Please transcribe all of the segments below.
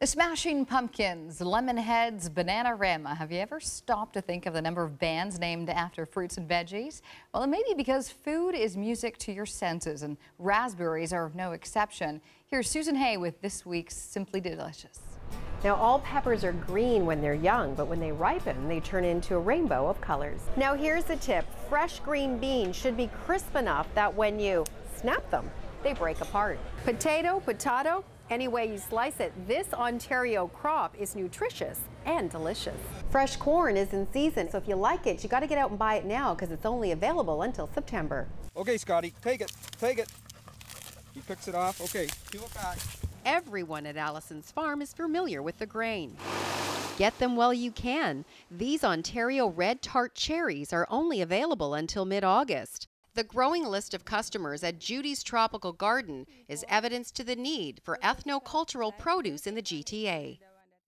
The Smashing Pumpkins, Lemonheads, Bananarama. Have you ever stopped to think of the number of bands named after fruits and veggies? Well, it may be because food is music to your senses, and raspberries are no exception. Here's Susan Hay with this week's Simply Delicious. Now, all peppers are green when they're young, but when they ripen, they turn into a rainbow of colors. Now, here's a tip. Fresh green beans should be crisp enough that when you snap them, they break apart. Potato, potato, any way you slice it, this Ontario crop is nutritious and delicious. Fresh corn is in season, so if you like it, you got to get out and buy it now because it's only available until September. Okay, Scotty, take it, take it. He picks it off. Okay, peel it back. Everyone at Allison's farm is familiar with the grain. Get them while you can. These Ontario red tart cherries are only available until mid-August. The growing list of customers at Judy's Tropical Garden is evidence to the need for ethnocultural produce in the GTA.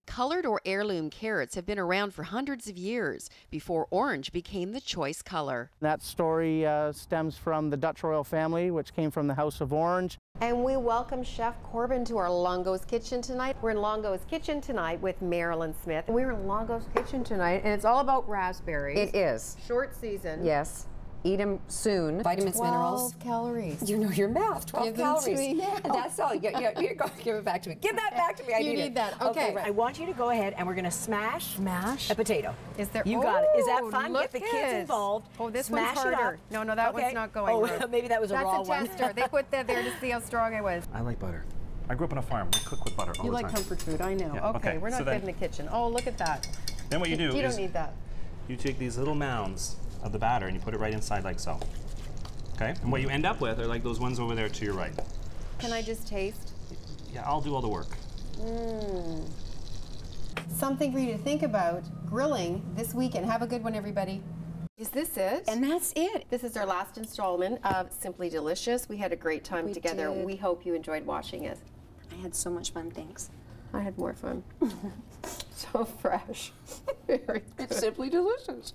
Colored or heirloom carrots have been around for hundreds of years before orange became the choice color. That story uh, stems from the Dutch royal family, which came from the House of Orange. And we welcome Chef Corbin to our Longo's Kitchen tonight. We're in Longo's Kitchen tonight with Marilyn Smith. We're in Longo's Kitchen tonight, and it's all about raspberries. It is. Short season. Yes. Eat them soon. Vitamins, 12 minerals. calories. You know your math. 12 Give calories. them to me now. That's all. You, you, you go, give it back to me. Give that back to me. I You need, need it. that. Okay. right. I want you to go ahead and we're going to smash Smash. a potato. Is there? You got it. Is that Oh, fun? Get the it. kids involved. Oh, this Smash one's it harder. No, no, that Okay. one's not going. Oh, right. maybe that was a That's raw a one. tester. they put that there to see how strong I was. I like butter. I grew up on a farm. We cook with butter all You the like time. comfort food, I know. Yeah, okay, okay, we're not so good then- in the kitchen. Oh, look at that. Then what you do You is don't need that. you take these little mounds of the batter and you put it right inside like so. Okay? And what you end up with are like those ones over there to your right. Can I just taste? Yeah, I'll do all the work. Mm. Something for you to think about grilling this weekend. Have a good one, everybody. Is this it? And that's it. This is our last installment of Simply Delicious. We had a great time We together. did. We hope you enjoyed watching it. I had so much fun. Thanks. I had more fun. so fresh. Very good. It's simply delicious.